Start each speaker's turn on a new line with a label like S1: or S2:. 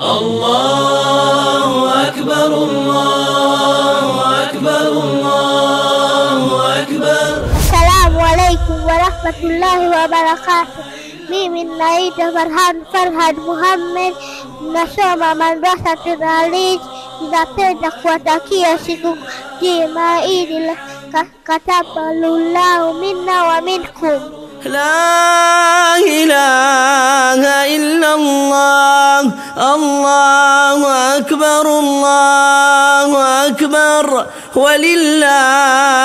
S1: الله أكبر الله أكبر الله أكبر
S2: Assalamu alaikum warahmatullahi wabarakatuh. Mimi naitwa Farhan Farhad Muhammad, nasoma madrasa Alij. Ninapenda kuwatakia siku njema Idi kataballahu minna wa minkum.
S1: لا إله إلا الله الله أكبر الله أكبر. ولله